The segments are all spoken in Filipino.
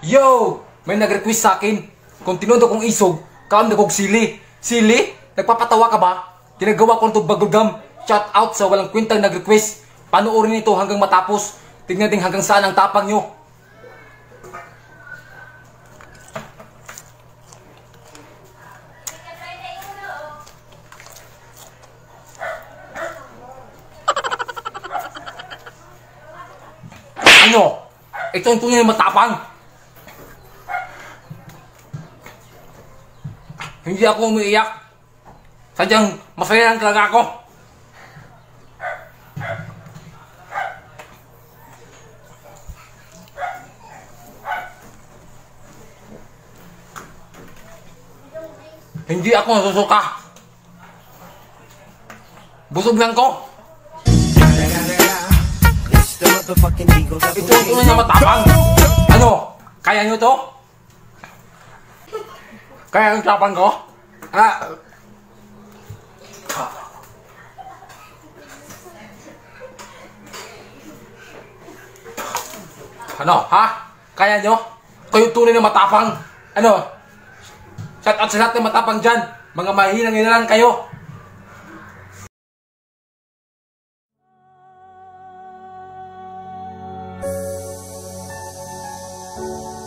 Yo! May nag-request sa akin. Kung tinundo kong isog, kaam na kong sili. Sili? Nagpapatawa ka ba? Ginagawa ko itong bagulgam. Shout out sa walang kwentang nag-request. Panoorin ito hanggang matapos. Tignan din hanggang saan ang tapang nyo. Ano? Ito yung tunay na matapang. Hindi ako umiiyak. Sadyang masaya lang talaga ako. Hindi ako nasusuka. Busog lang ko. Ito tunay na matapang. Ano? Kaya nyo to? Kaya yung tapang ko? Ah. Ano, ha? Kaya nyo? Kayo tunay na matapang. Ano? Shout out sa lahat ng matapang dyan. Mga mahinang lang kayo. Are you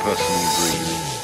person you breathe.